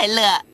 快乐。